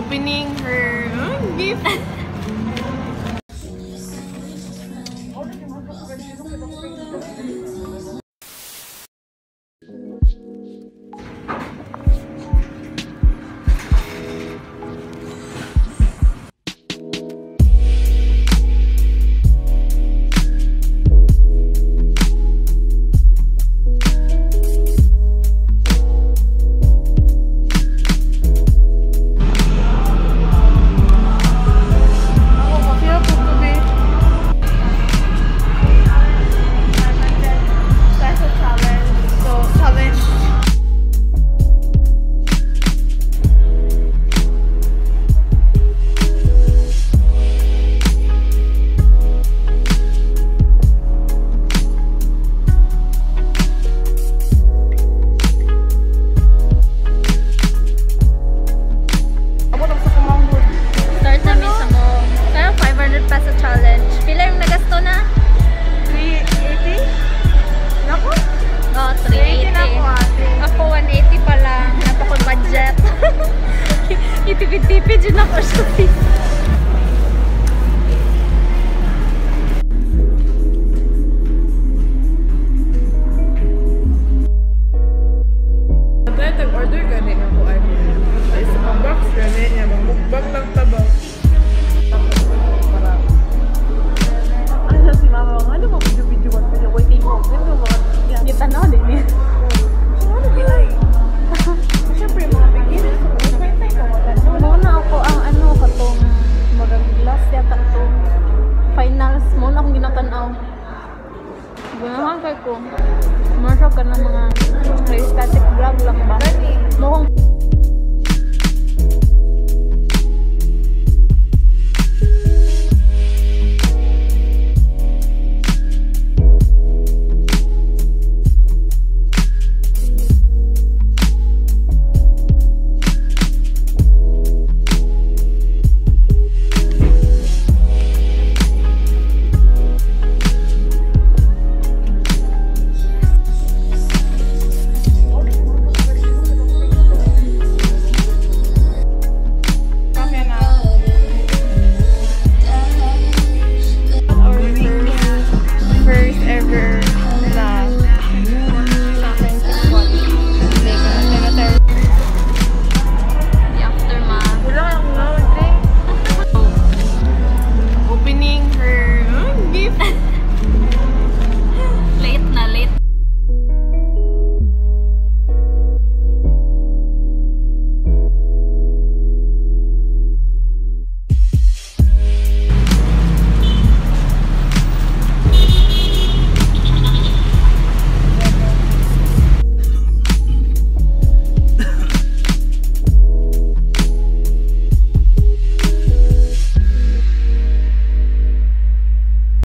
opening her oh, gift. mo na akong ginatanaw. Ganahan kay ko. Masya ka ng mga aesthetic vlog.